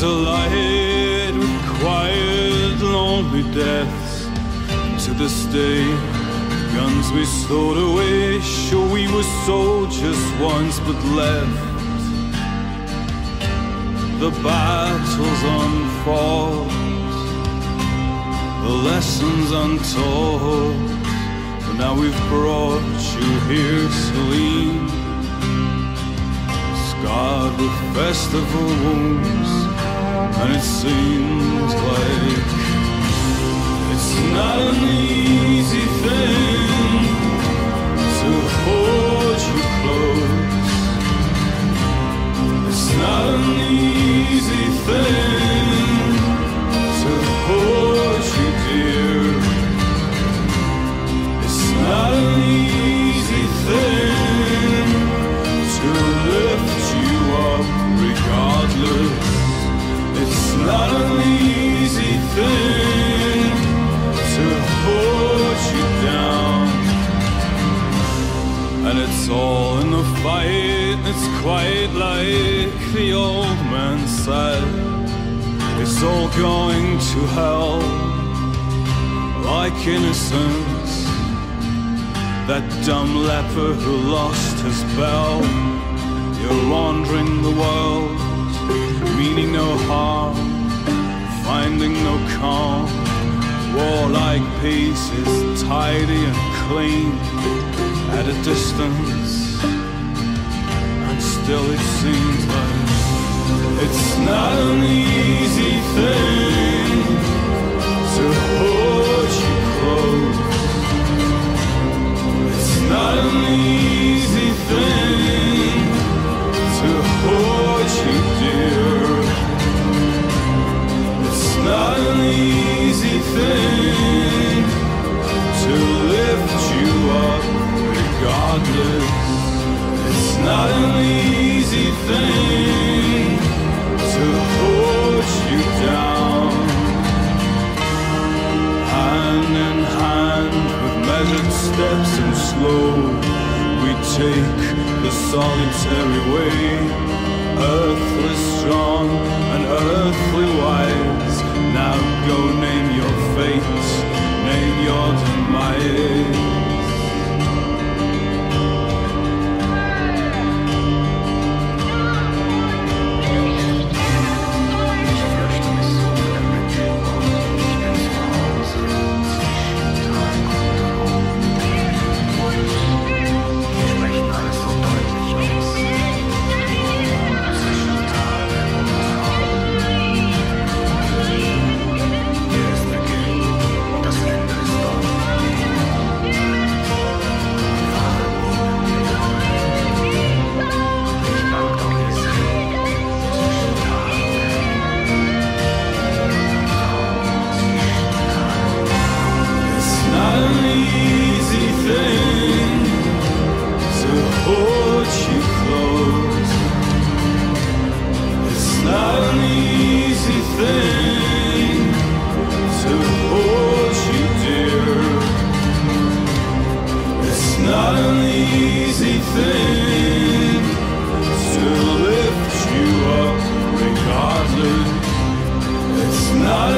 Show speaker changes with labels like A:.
A: There's a light with quiet, lonely deaths. To this day, guns we stowed away. Sure, we were soldiers once, but left. The battles unfold, the lessons untold. But now we've brought you here, Celine scarred with festival wounds, and it's quite like the old man said. It's all going to hell, like innocence. That dumb leper who lost his bell. You're wandering the world, meaning no harm, finding no calm. Warlike peace is tidy and clean at a distance, still it seems like it's not an easy thing to hold you close. It's not an easy thing to hold you dear. It's not an easy thing to lift you up regardless not an easy thing to push you down. Hand in hand with measured steps and slow, we take the solitary way. Earthly strong and earthly wise. Now go name your fate, name your demise. not an easy thing to lift you up regardless. It's not